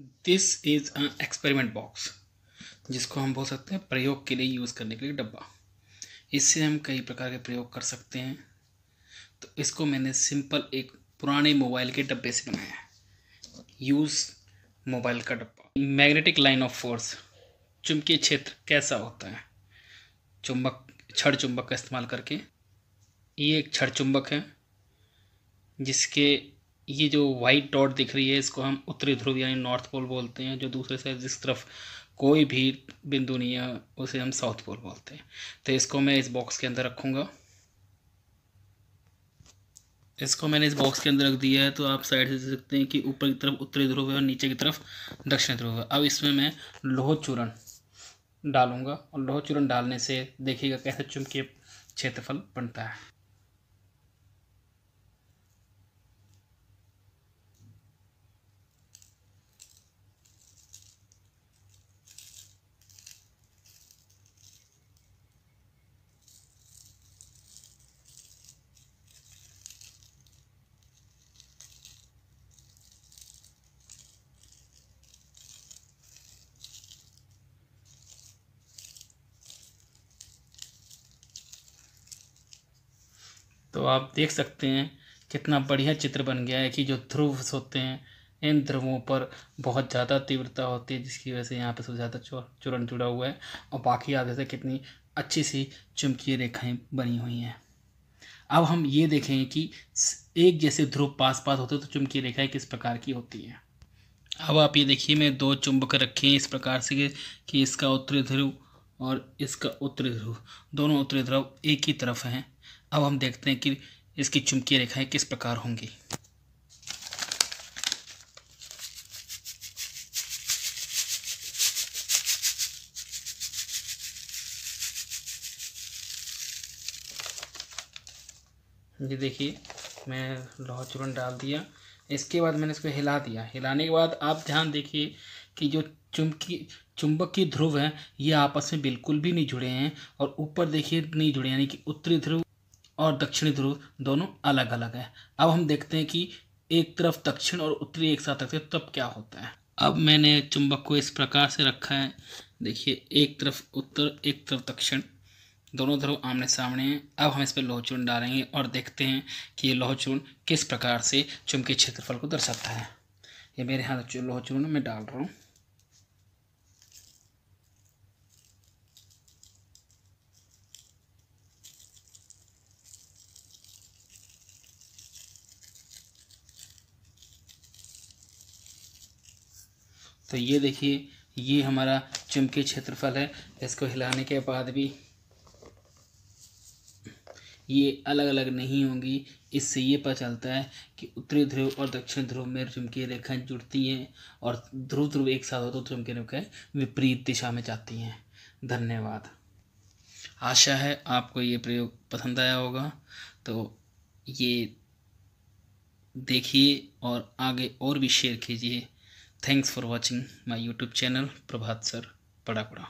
This is a experiment box जिसको हम बोल सकते हैं प्रयोग के लिए यूज़ करने के लिए डब्बा। इससे हम कई प्रकार के प्रयोग कर सकते हैं। तो इसको मैंने सिंपल एक पुराने मोबाइल के डब्बे से बनाया है। यूज़ मोबाइल का डब्बा। मैग्नेटिक लाइन ऑफ़ फोर्स चुंबकीय क्षेत्र कैसा होता है? चुंबक, छड़ चुंबक का इस्तेमाल करके। ये एक छड़ चुंबक है, जिसके ये जो वाइट डॉट दिख रही है, इसको हम उत्तरी ध्रुव यानी नॉर्थ पोल बोलते हैं, जो दूसरे से जिस तरफ़ कोई भी बिंदु नहीं है, उसे हम साउथ पोल बोलते हैं। तो इसको मैं इस बॉक्स के अंदर रखूँगा। इसको मैंने इस बॉक्स के अंदर रख दिया है तो आप साइड से देख सकते हैं कि ऊपर की तरफ़ उत्तरी ध्रुव है और नीचे की तरफ़ दक्षिण ध्रुव है। अब इसमें मैं लोह चूरण डालूँगा और लोह चूर्ण डालने से देखिएगा कैसे चुंबकीय क्षेत्रफल बनता है। तो आप देख सकते हैं कितना बढ़िया चित्र बन गया है कि जो ध्रुव होते हैं, इन ध्रुवों पर बहुत ज़्यादा तीव्रता होती है, जिसकी वजह से यहाँ पर सबसे ज़्यादा चूरण जुड़ा हुआ है और बाकी आधे से कितनी अच्छी सी चुंबकीय रेखाएँ बनी हुई हैं। अब हम ये देखें कि एक जैसे ध्रुव पास पास होते तो चुंबकीय रेखाएँ किस प्रकार की होती हैं। अब आप ये देखिए, मैं दो चुंबक रखे हैं इस प्रकार से कि इसका उत्तरी ध्रुव और इसका उत्तरी ध्रुव, दोनों उत्तरी ध्रुव एक ही तरफ़ हैं। अब हम देखते हैं कि इसकी चुंबकीय रेखाएँ किस प्रकार होंगी। ये देखिए, मैं लोहा चूर्ण डाल दिया। इसके बाद मैंने इसको हिला दिया। हिलाने के बाद आप ध्यान देखिए कि जो चुंबकी, चुंबक की ध्रुव हैं, ये आपस में बिल्कुल भी नहीं जुड़े हैं और ऊपर देखिए नहीं जुड़े, यानी कि उत्तरी ध्रुव और दक्षिणी ध्रुव दोनों अलग अलग है। अब हम देखते हैं कि एक तरफ़ दक्षिण और उत्तरी एक साथ रखते हैं, तब क्या होता है? अब मैंने चुंबक को इस प्रकार से रखा है। देखिए, एक तरफ़ उत्तर, एक तरफ़ दक्षिण। दोनों ध्रुव आमने सामने हैं। अब हम इस पर लोहचूर्ण डालेंगे और देखते हैं कि ये लोहचूर्ण किस प्रकार से चुंबकीय क्षेत्रफल को दर्शाता है। ये मेरे हाथ लोहचूर्ण में डाल रहा हूँ। तो ये देखिए, ये हमारा चुंबकीय क्षेत्रफल है। इसको हिलाने के बाद भी ये अलग अलग नहीं होंगी। इससे ये पता चलता है कि उत्तरी ध्रुव और दक्षिण ध्रुव में चुंबकीय रेखाएँ जुड़ती हैं और ध्रुव ध्रुव एक साथ हो तो चुंबकीय रेखाएँ विपरीत दिशा में जाती हैं। धन्यवाद। आशा है आपको ये प्रयोग पसंद आया होगा। तो ये देखिए और आगे और भी शेयर कीजिए। Thanks for watching my YouTube channel Prabhat sir पड़ा पड़ा